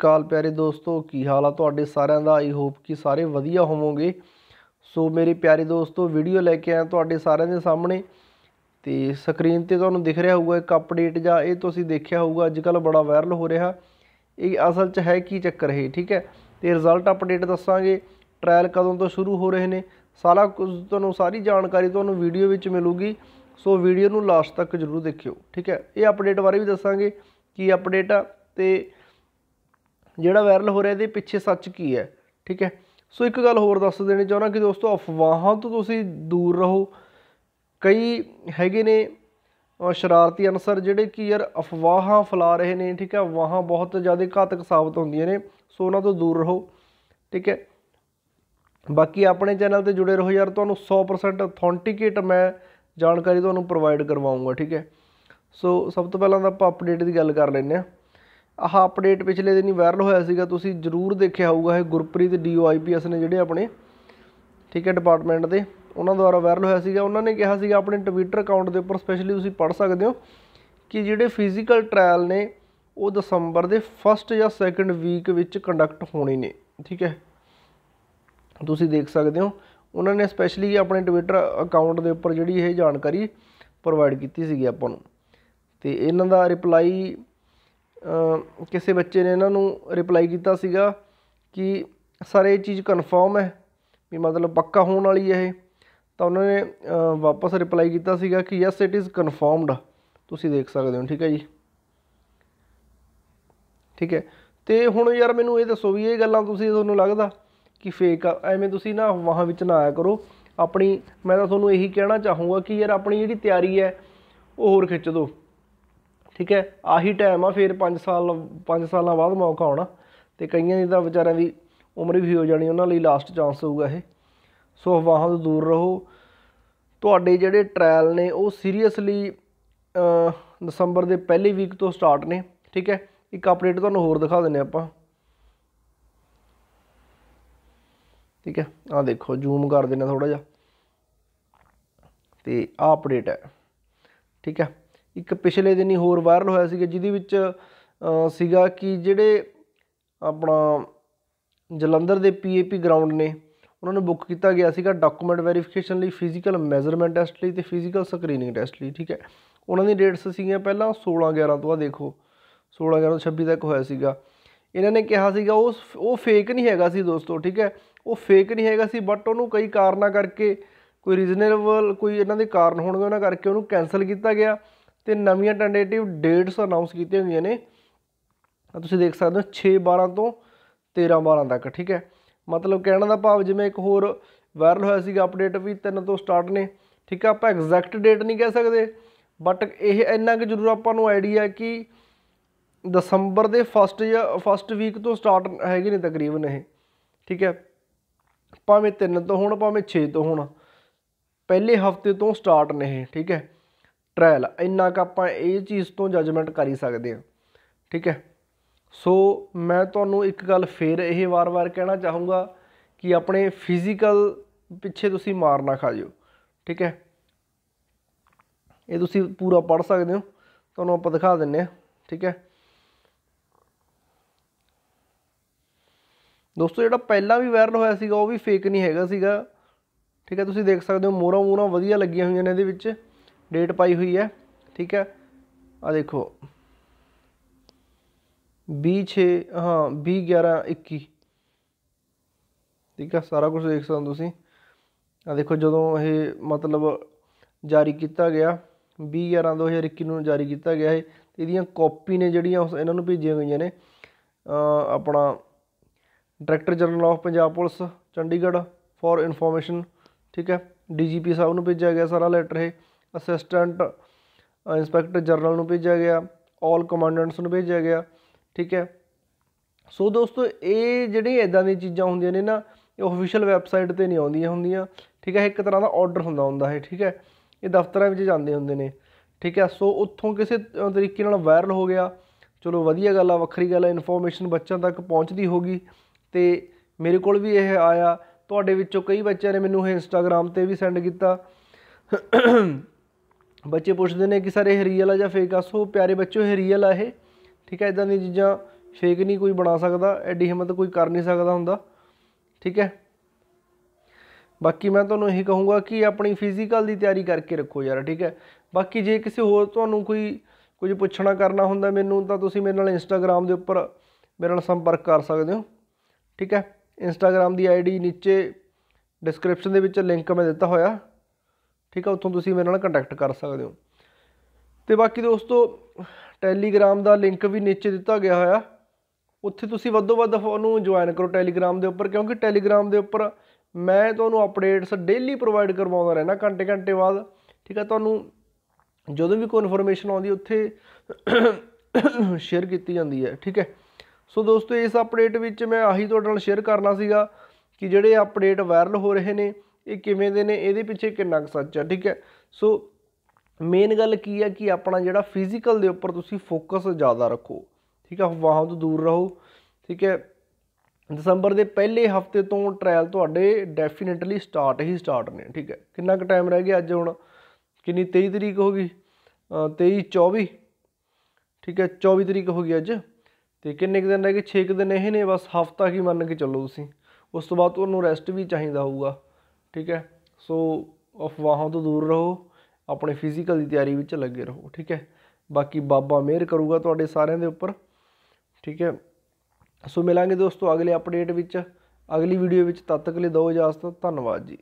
ਅਕਾਲ ਪਿਆਰੇ ਦੋਸਤੋ, ਕੀ ਹਾਲ ਆ ਤੁਹਾਡੇ ਸਾਰਿਆਂ ਦਾ? ਆਈ ਹੋਪ ਕਿ ਸਾਰੇ ਵਧੀਆ ਹੋਵੋਗੇ। ਸੋ ਮੇਰੇ ਪਿਆਰੇ ਦੋਸਤੋ ਵੀਡੀਓ ਲੈ ਕੇ ਆਇਆ ਤੁਹਾਡੇ ਸਾਰਿਆਂ ਦੇ ਸਾਹਮਣੇ। ਤੇ ਸਕਰੀਨ ਤੇ ਤੁਹਾਨੂੰ ਦਿਖ ਰਿਹਾ ਹੋਊਗਾ ਇੱਕ ਅਪਡੇਟ ਜਾਂ ਇਹ ਤੁਸੀਂ ਦੇਖਿਆ ਹੋਊਗਾ ਅੱਜ ਕੱਲ ਬੜਾ ਵਾਇਰਲ ਹੋ ਰਿਹਾ। ਇਹ ਅਸਲ 'ਚ ਹੈ ਕੀ ਚੱਕਰ ਇਹ, ਠੀਕ ਹੈ? ਤੇ ਰਿਜ਼ਲਟ ਅਪਡੇਟ ਦੱਸਾਂਗੇ ਟ੍ਰਾਇਲ ਕਦੋਂ ਤੋਂ ਸ਼ੁਰੂ ਹੋ ਰਹੇ ਨੇ, ਸਾਰਾ ਕੁਝ ਤੁਹਾਨੂੰ, ਸਾਰੀ ਜਾਣਕਾਰੀ ਤੁਹਾਨੂੰ ਵੀਡੀਓ ਵਿੱਚ ਮਿਲੂਗੀ। ਸੋ ਵੀਡੀਓ ਨੂੰ ਲਾਸਟ ਤੱਕ ਜ਼ਰੂਰ ਦੇਖਿਓ, ਠੀਕ ਹੈ? ਇਹ ਅਪਡੇਟ ਬਾਰੇ ਵੀ ਦੱਸਾਂਗੇ, ਕੀ ਅਪਡੇਟ ਆ ਤੇ ਜਿਹੜਾ ਵਾਇਰਲ ਹੋ ਰਿਹਾ ਇਹਦੇ ਪਿੱਛੇ ਸੱਚ ਕੀ ਹੈ? ਠੀਕ ਹੈ? ਸੋ ਇੱਕ ਗੱਲ ਹੋਰ ਦੱਸ ਦੇਣੀ ਚਾਹੁੰਦਾ ਕਿ ਦੋਸਤੋ ਅਫਵਾਹਾਂ ਤੋਂ ਤੁਸੀਂ ਦੂਰ ਰਹੋ। ਕਈ ਹੈਗੇ ਨੇ ਸ਼ਰਾਰਤੀ ਅਨਸਰ ਜਿਹੜੇ ਕਿ ਯਾਰ ਅਫਵਾਹਾਂ ਫੈਲਾ ਰਹੇ ਨੇ, ਠੀਕ ਹੈ? ਅਫਵਾਹਾਂ ਬਹੁਤ ਜ਼ਿਆਦਾ ਘਾਤਕ ਸਾਬਤ ਹੁੰਦੀਆਂ ਨੇ, ਸੋ ਉਹਨਾਂ ਤੋਂ ਦੂਰ ਰਹੋ। ਠੀਕ ਹੈ? ਬਾਕੀ ਆਪਣੇ ਚੈਨਲ ਤੇ ਜੁੜੇ ਰਹੋ ਯਾਰ, ਤੁਹਾਨੂੰ 100% ਅਥੈਂਟਿਕੇਟ ਮੈਂ ਜਾਣਕਾਰੀ ਤੁਹਾਨੂੰ ਪ੍ਰੋਵਾਈਡ ਕਰਵਾਉਂਗਾ, ਠੀਕ ਹੈ? ਸੋ ਸਭ ਤੋਂ ਪਹਿਲਾਂ ਤਾਂ ਆਪਾਂ ਅਪਡੇਟ ਦੀ ਗੱਲ ਕਰ ਲੈਂਦੇ ਹਾਂ। ਆਹ ਅਪਡੇਟ ਪਿਛਲੇ ਦਿਨੀ ਵਾਇਰਲ ਹੋਇਆ ਸੀਗਾ, ਤੁਸੀਂ ਜ਼ਰੂਰ ਦੇਖਿਆ ਹੋਊਗਾ ਇਹ ਗੁਰਪ੍ਰੀਤ ਡੀਓਆਈਪੀਐਸ ਨੇ ਜਿਹੜੇ ਆਪਣੇ, ਠੀਕ ਹੈ ਡਿਪਾਰਟਮੈਂਟ ਦੇ, ਉਹਨਾਂ ਦੁਆਰਾ ਵਾਇਰਲ ਹੋਇਆ ਸੀਗਾ। ਉਹਨਾਂ ਨੇ ਕਿਹਾ ਸੀਗਾ, ਆਪਣੇ ਟਵਿੱਟਰ ਅਕਾਊਂਟ ਦੇ ਉੱਪਰ ਸਪੈਸ਼ਲੀ ਤੁਸੀਂ ਪੜ੍ਹ ਸਕਦੇ ਹੋ ਕਿ ਜਿਹੜੇ ਫਿਜ਼ੀਕਲ ਟ੍ਰਾਇਲ ਨੇ, ਉਹ ਦਸੰਬਰ ਦੇ ਫਸਟ ਜਾਂ ਸੈਕੰਡ ਵੀਕ ਵਿੱਚ ਕੰਡਕਟ ਹੋਣੇ ਨੇ, ਠੀਕ ਹੈ। ਤੁਸੀਂ ਦੇਖ ਸਕਦੇ ਹੋ, ਉਹਨਾਂ ਨੇ ਸਪੈਸ਼ਲੀ ਆਪਣੇ ਟਵਿੱਟਰ ਅਕਾਊਂਟ ਦੇ ਉੱਪਰ ਜਿਹੜੀ ਇਹ ਜਾਣਕਾਰੀ ਪ੍ਰੋਵਾਈਡ ਕੀਤੀ ਸੀਗੀ ਆਪਾਂ ਨੂੰ। ਤੇ ਇਹਨਾਂ ਦਾ ਰਿਪਲਾਈ ਕਿਸੇ ਬੱਚੇ ਨੇ ਇਹਨਾਂ ਨੂੰ ਰਿਪਲਾਈ ਕੀਤਾ ਸੀਗਾ ਕਿ ਸਰ, ਇਹ ਚੀਜ਼ ਕਨਫਰਮ ਹੈ ਵੀ ਮਤਲਬ ਪੱਕਾ ਹੋਣ ਵਾਲੀ ਹੈ ਇਹ। ਤਾਂ ਉਹਨਾਂ ਨੇ ਵਾਪਸ ਰਿਪਲਾਈ ਕੀਤਾ ਸੀਗਾ ਕਿ ਯੈਸ ਇਟ ਇਜ਼ ਕਨਫਰਮਡ ਤੁਸੀਂ ਦੇਖ ਸਕਦੇ ਹੋ, ਠੀਕ ਹੈ ਜੀ? ਠੀਕ ਹੈ? ਤੇ ਹੁਣ ਯਾਰ ਮੈਨੂੰ ਇਹ ਦੱਸੋ ਵੀ ਇਹ ਗੱਲਾਂ ਤੁਸੀਂ, ਤੁਹਾਨੂੰ ਲੱਗਦਾ ਕਿ ਫੇਕ ਆ? ਐਵੇਂ ਤੁਸੀਂ ਨਾ ਵਾਹਾਂ ਵਿੱਚ ਨਾ ਆਇਆ ਕਰੋ। ਆਪਣੀ, ਮੈਂ ਤਾਂ ਤੁਹਾਨੂੰ ਇਹੀ ਕਹਿਣਾ ਚਾਹੂੰਗਾ ਕਿ ਯਾਰ ਆਪਣੀ ਜਿਹੜੀ ਤਿਆਰੀ ਹੈ, ਉਹ ਹੋਰ ਖਿੱਚ ਦਿਓ। ਠੀਕ ਹੈ? ਆਹੀ ਟਾਈਮ ਆ, ਫਿਰ 5 ਸਾਲ 5 ਸਾਲਾਂ ਬਾਅਦ ਮੌਕਾ ਆਉਣਾ। ਤੇ ਕਈਆਂ ਦੀ ਤਾਂ ਵਿਚਾਰਿਆਂ ਦੀ ਉਮਰ ਵੀ ਹੋ ਜਾਣੀ, ਉਹਨਾਂ ਲਈ ਲਾਸਟ ਚਾਂਸ ਹੋਊਗਾ ਇਹ। ਸੋ ਅਫਵਾਹਾਂ ਤੋਂ ਦੂਰ ਰਹੋ। ਤੁਹਾਡੇ ਜਿਹੜੇ ਟ੍ਰਾਇਲ ਨੇ, ਉਹ ਸੀਰੀਅਸਲੀ ਦਸੰਬਰ ਦੇ ਪਹਿਲੇ ਵੀਕ ਤੋਂ ਸਟਾਰਟ ਨੇ, ਠੀਕ ਹੈ? ਇੱਕ ਅਪਡੇਟ ਤੁਹਾਨੂੰ ਹੋਰ ਦਿਖਾ ਦਿੰਨੇ ਆਪਾਂ। ਠੀਕ ਹੈ? ਆ ਦੇਖੋ ਜ਼ੂਮ ਕਰ ਦਿੰਨੇ ਥੋੜਾ ਜਿਹਾ। ਤੇ ਆ ਅਪਡੇਟ ਹੈ। ਠੀਕ ਹੈ? ਇੱਕ ਪਿਛਲੇ ਦਿਨੀ ਹੋਰ ਵਾਇਰਲ ਹੋਇਆ ਸੀਗਾ, ਜਿਹਦੇ ਵਿੱਚ ਸੀਗਾ ਕਿ ਜਿਹੜੇ ਆਪਣਾ ਜਲੰਧਰ ਦੇ ਪੀਏਪੀ ਗਰਾਊਂਡ ਨੇ, ਉਹਨਾਂ ਨੂੰ ਬੁੱਕ ਕੀਤਾ ਗਿਆ ਸੀਗਾ ਡਾਕੂਮੈਂਟ ਵੈਰੀਫਿਕੇਸ਼ਨ ਲਈ ਫਿਜ਼ੀਕਲ ਮੈਜ਼ਰਮੈਂਟ ਟੈਸਟ ਲਈ ਤੇ ਫਿਜ਼ੀਕਲ ਸਕਰੀਨਿੰਗ ਟੈਸਟ ਲਈ, ਠੀਕ ਹੈ। ਉਹਨਾਂ ਦੀ ਡੇਟਸ ਸੀਗੀਆਂ ਪਹਿਲਾਂ 16 11 ਤੋਂ ਆ ਦੇਖੋ 16 11 ਤੋਂ 26 ਤੱਕ ਹੋਇਆ ਸੀਗਾ। ਇਹਨਾਂ ਨੇ ਕਿਹਾ ਸੀਗਾ ਉਹ ਉਹ ਫੇਕ ਨਹੀਂ ਹੈਗਾ ਸੀ ਦੋਸਤੋ, ਠੀਕ ਹੈ। ਉਹ ਫੇਕ ਨਹੀਂ ਹੈਗਾ ਸੀ ਬਟ ਉਹਨੂੰ ਕਈ ਕਾਰਨਾਂ ਕਰਕੇ, ਕੋਈ ਰੀਜ਼ਨੇਬਲ ਕੋਈ ਇਹਨਾਂ ਦੇ ਕਾਰਨ ਹੋਣਗੇ, ਉਹਨਾਂ ਕਰਕੇ ਉਹਨੂੰ ਕੈਨਸਲ ਕੀਤਾ ਗਿਆ। ਤੇ ਨਵੀਆਂ ਟੈਂਟੇਟਿਵ ਡੇਟਸ ਅਨਾਉਂਸ ਕੀਤੀਆਂ ਹੋਈਆਂ ਨੇ। ਤੁਸੀਂ ਦੇਖ ਸਕਦੇ ਹੋ 6 12 ਤੋਂ 13 12 ਤੱਕ, ਠੀਕ ਹੈ। ਮਤਲਬ ਕਹਿਣ ਦਾ ਭਾਵ ਜਿਵੇਂ ਇੱਕ ਹੋਰ ਵਾਇਰਲ ਹੋਇਆ ਸੀਗਾ ਅਪਡੇਟ ਵੀ ਤਿੰਨ ਤੋਂ ਸਟਾਰਟ ਨੇ, ਠੀਕ ਹੈ। ਆਪਾਂ ਐਗਜ਼ੈਕਟ ਡੇਟ ਨਹੀਂ ਕਹਿ ਸਕਦੇ ਬਟ ਇਹ ਇੰਨਾ ਕਿ ਜ਼ਰੂਰ ਆਪਾਂ ਨੂੰ ਆਈਡੀਆ ਕਿ ਦਸੰਬਰ ਦੇ ਫਸਟ ਜਾਂ ਫਸਟ ਵੀਕ ਤੋਂ ਸਟਾਰਟ ਹੈਗੇ ਨੇ ਤਕਰੀਬਨ ਇਹ, ਠੀਕ ਹੈ। ਭਾਵੇਂ 3 ਤੋਂ ਹੋਣ, ਭਾਵੇਂ 6 ਤੋਂ ਹੋਣ, ਪਹਿਲੇ ਹਫ਼ਤੇ ਤੋਂ ਸਟਾਰਟ ਨੇ ਇਹ, ਠੀਕ ਹੈ। ਟ੍ਰਾਇਲ ਇੰਨਾ ਕ ਆਪਾਂ ਇਹ ਚੀਜ਼ ਤੋਂ ਜੱਜਮੈਂਟ ਕਰ ਹੀ ਸਕਦੇ ਹਾਂ। ਠੀਕ ਹੈ? ਸੋ ਮੈਂ ਤੁਹਾਨੂੰ ਇੱਕ ਗੱਲ ਫੇਰ ਇਹ ਵਾਰ-ਵਾਰ ਕਹਿਣਾ ਚਾਹੂੰਗਾ ਕਿ ਆਪਣੇ ਫਿਜ਼ੀਕਲ ਪਿੱਛੇ ਤੁਸੀਂ ਮਾਰ ਨਾ ਖਾ ਜਿਓ ਠੀਕ ਹੈ? ਇਹ ਤੁਸੀਂ ਪੂਰਾ ਪੜ੍ਹ ਸਕਦੇ ਹੋ। ਤੁਹਾਨੂੰ ਆਪਾਂ ਦਿਖਾ ਦਿੰਨੇ ਆ। ਠੀਕ ਹੈ? ਦੋਸਤੋ, ਜਿਹੜਾ ਪਹਿਲਾਂ ਵੀ ਵਾਇਰਲ ਹੋਇਆ ਸੀਗਾ, ਉਹ ਵੀ ਫੇਕ ਨਹੀਂ ਹੈਗਾ ਸੀਗਾ। ਠੀਕ ਹੈ? ਤੁਸੀਂ ਦੇਖ ਸਕਦੇ ਹੋ ਮੋਹਰਾਂ ਮੋਹਰਾਂ ਵਧੀਆ ਲੱਗੀਆਂ ਹੋਈਆਂ ਨੇ ਇਹਦੇ ਵਿੱਚ। ਡੇਟ ਪਾਈ ਹੋਈ ਹੈ, ਠੀਕ ਹੈ? ਆ ਦੇਖੋ। 26 ਹਾਂ 20 11 21 ਠੀਕ ਹੈ? ਸਾਰਾ ਕੁਝ ਦੇਖ ਸਕਦੇ ਤੁਸੀਂ। ਆ ਦੇਖੋ, ਜਦੋਂ ਇਹ ਮਤਲਬ ਜਾਰੀ ਕੀਤਾ ਗਿਆ 20 11 2021 ਨੂੰ ਜਾਰੀ ਕੀਤਾ ਗਿਆ ਹੈ ਇਹਦੀਆਂ ਕਾਪੀ ਨੇ ਜਿਹੜੀਆਂ ਇਹਨਾਂ ਨੂੰ ਭੇਜੀਆਂ ਗਈਆਂ ਨੇ ਆਪਣਾ director general of Punjab police, Chandigarh for information, ਠੀਕ ਹੈ? ਡੀਜੀਪੀ ਸਾਹਿਬ ਨੂੰ ਭੇਜਿਆ ਗਿਆ ਸਾਰਾ ਲੈਟਰ ਇਹ। ਅਸਿਸਟੈਂਟ ਇੰਸਪੈਕਟਰ ਜਨਰਲ ਨੂੰ ਭੇਜਿਆ ਗਿਆ ਆਲ ਕਮਾਂਡੈਂਟਸ ਨੂੰ ਭੇਜਿਆ ਗਿਆ, ਠੀਕ ਹੈ। ਸੋ ਦੋਸਤੋ, ਇਹ ਜਿਹੜੀ ਇਦਾਂ ਦੀਆਂ ਚੀਜ਼ਾਂ ਹੁੰਦੀਆਂ ਨੇ ਨਾ, ਇਹ ਅਫੀਸ਼ੀਅਲ ਵੈਬਸਾਈਟ ਤੇ ਨਹੀਂ ਆਉਂਦੀਆਂ ਹੁੰਦੀਆਂ, ਠੀਕ ਹੈ। ਇੱਕ ਤਰ੍ਹਾਂ ਦਾ ਆਰਡਰ ਹੁੰਦਾ ਹੁੰਦਾ ਹੈ, ਠੀਕ ਹੈ। ਇਹ ਦਫ਼ਤਰਾਂ ਵਿੱਚ ਜਾਂਦੇ ਹੁੰਦੇ ਨੇ, ਠੀਕ ਹੈ। ਸੋ ਉੱਥੋਂ ਕਿਸੇ ਤਰੀਕੇ ਨਾਲ ਵਾਇਰਲ ਹੋ ਗਿਆ। ਚਲੋ ਵਧੀਆ ਗੱਲ ਆ, ਵੱਖਰੀ ਗੱਲ ਆ ਇਨਫੋਰਮੇਸ਼ਨ ਬੱਚਿਆਂ ਤੱਕ ਪਹੁੰਚਦੀ ਹੋਗੀ ਤੇ ਮੇਰੇ ਕੋਲ ਵੀ ਇਹ ਆਇਆ। ਤੁਹਾਡੇ ਵਿੱਚੋਂ ਕਈ ਬੱਚਿਆਂ ਨੇ ਮੈਨੂੰ ਇਹ ਇੰਸਟਾਗ੍ਰam ਤੇ ਵੀ ਸੈਂਡ ਕੀਤਾ। ਬੱਚੇ ਪੁੱਛਦੇ ਨੇ ਕਿ ਸਰ ਇਹ ਰੀਅਲ ਆ ਜਾਂ ਫੇਕ ਆ? ਸੋ ਪਿਆਰੇ ਬੱਚੋ ਇਹ ਰੀਅਲ ਆ ਇਹ। ਠੀਕ ਹੈ ਇਦਾਂ ਦੀਆਂ ਚੀਜ਼ਾਂ ਫੇਕ ਨਹੀਂ ਕੋਈ ਬਣਾ ਸਕਦਾ, ਐਡੀ ਹਿੰਮਤ ਕੋਈ ਕਰ ਨਹੀਂ ਸਕਦਾ ਹੁੰਦਾ। ਠੀਕ ਹੈ ਬਾਕੀ ਮੈਂ ਤੁਹਾਨੂੰ ਇਹੀ ਕਹੂੰਗਾ ਕਿ ਆਪਣੀ ਫਿਜ਼ੀਕਲ ਦੀ ਤਿਆਰੀ ਕਰਕੇ ਰੱਖੋ ਯਾਰ, ਠੀਕ ਹੈ ਬਾਕੀ ਜੇ ਕਿਸੇ ਹੋਰ ਤੁਹਾਨੂੰ ਕੋਈ, ਕੁਝ ਪੁੱਛਣਾ ਕਰਨਾ ਹੁੰਦਾ ਮੈਨੂੰ, ਤਾਂ ਤੁਸੀਂ ਮੇਰੇ ਨਾਲ ਇੰਸਟਾਗ੍ਰam ਦੇ ਉੱਪਰ ਮੇਰੇ ਨਾਲ ਸੰਪਰਕ ਕਰ ਸਕਦੇ ਹੋ। ਠੀਕ ਹੈ ਇੰਸਟਾਗ੍ਰam ਦੀ ਆਈਡੀ ਨੀਚੇ ਡਿਸਕ੍ਰਿਪਸ਼ਨ ਦੇ ਵਿੱਚ ਲਿੰਕ ਮੈਂ ਦਿੱਤਾ ਹੋਇਆ। ਠੀਕ ਹੈ ਉੱਥੋਂ ਤੁਸੀਂ ਮੇਰੇ ਨਾਲ ਕੰਟੈਕਟ ਕਰ ਸਕਦੇ ਹੋ। ਤੇ ਬਾਕੀ ਦੋਸਤੋ ਟੈਲੀਗ੍ਰਾਮ ਦਾ ਲਿੰਕ ਵੀ ਨੀਚੇ ਦਿੱਤਾ ਗਿਆ ਹੋਇਆ। ਉੱਥੇ ਤੁਸੀਂ ਵੱਧੋ ਵੱਧ ਉਹਨੂੰ ਜੁਆਇਨ ਕਰੋ ਟੈਲੀਗ੍ਰਾਮ ਦੇ ਉੱਪਰ, ਕਿਉਂਕਿ ਟੈਲੀਗ੍ਰਾਮ ਦੇ ਉੱਪਰ ਮੈਂ ਤੁਹਾਨੂੰ ਅਪਡੇਟਸ ਡੇਲੀ ਪ੍ਰੋਵਾਈਡ ਕਰਵਾਉਂਦਾ ਰਹਿਣਾ ਘੰਟੇ ਘੰਟੇ ਬਾਅਦ। ਠੀਕ ਹੈ ਤੁਹਾਨੂੰ ਜਦੋਂ ਵੀ ਕੋਈ ਇਨਫੋਰਮੇਸ਼ਨ ਆਉਂਦੀ, ਉੱਥੇ ਸ਼ੇਅਰ ਕੀਤੀ ਜਾਂਦੀ ਹੈ। ਠੀਕ ਹੈ। ਸੋ ਦੋਸਤੋ, ਇਸ ਅਪਡੇਟ ਵਿੱਚ ਮੈਂ ਆਹੀ ਤੁਹਾਡੇ ਨਾਲ ਸ਼ੇਅਰ ਕਰਨਾ ਸੀਗਾ ਕਿ ਜਿਹੜੇ ਅਪਡੇਟ ਵਾਇਰਲ ਹੋ ਰਹੇ ਨੇ ਇਹ ਕਿਵੇਂ ਦੇ ਨੇ, ਇਹਦੇ ਪਿੱਛੇ ਕਿੰਨਾ ਕੁ ਸੱਚ ਹੈ ਠੀਕ ਹੈ? ਸੋ ਮੇਨ ਗੱਲ ਕੀ ਹੈ ਕਿ ਆਪਣਾ ਜਿਹੜਾ ਫਿਜ਼ੀਕਲ ਦੇ ਉੱਪਰ ਤੁਸੀਂ ਫੋਕਸ ਜ਼ਿਆਦਾ ਰੱਖੋ, ਠੀਕ ਹੈ? ਅਫਵਾਹਾਂ ਤੋਂ ਦੂਰ ਰਹੋ, ਠੀਕ ਹੈ? ਦਸੰਬਰ ਦੇ ਪਹਿਲੇ ਹਫ਼ਤੇ ਤੋਂ ਟ੍ਰਾਇਲ ਤੁਹਾਡੇ ਡੈਫੀਨਿਟਲੀ ਸਟਾਰਟ ਹੀ ਸਟਾਰਟ ਨੇ, ਠੀਕ ਹੈ? ਕਿੰਨਾ ਕੁ ਟਾਈਮ ਰਹਿ ਗਿਆ ਅੱਜ ਹੁਣ? ਕਿੰਨੀ 23 ਤਰੀਕ ਹੋ ਗਈ? 23 24 ਠੀਕ ਹੈ? 24 ਤਰੀਕ ਹੋ ਗਈ ਅੱਜ, ਤੇ ਕਿੰਨੇ ਕੁ ਦਿਨ ਰਹਿ ਗਏ? 6 ਕੁ ਦਿਨ ਇਹ ਨੇ, ਬਸ ਹਫਤਾ ਕੀ ਮੰਨ ਕੇ ਚੱਲੋ ਤੁਸੀਂ। ਉਸ ਤੋਂ ਬਾਅਦ ਤੁਹਾਨੂੰ ਰੈਸਟ ਵੀ ਚਾਹੀਦਾ ਹੋਊਗਾ। ਠੀਕ ਹੈ? ਸੋ ਅਫਵਾਹਾਂ ਤੋਂ ਦੂਰ ਰਹੋ, ਆਪਣੇ ਫਿਜ਼ੀਕਲ ਦੀ ਤਿਆਰੀ ਵਿੱਚ ਲੱਗੇ ਰਹੋ, ਠੀਕ ਹੈ? ਬਾਕੀ ਬਾਬਾ ਮਿਹਰ ਕਰੂਗਾ ਤੁਹਾਡੇ ਸਾਰਿਆਂ ਦੇ ਉੱਪਰ, ਠੀਕ ਹੈ? ਸੋ ਮਿਲਾਂਗੇ ਦੋਸਤੋ ਅਗਲੇ ਅਪਡੇਟ ਵਿੱਚ, ਅਗਲੀ ਵੀਡੀਓ ਵਿੱਚ, ਤਦ ਤੱਕ ਲਈ ਦਿਓ ਇਜਾਜ਼ਤ, ਧੰਨਵਾਦ ਜੀ।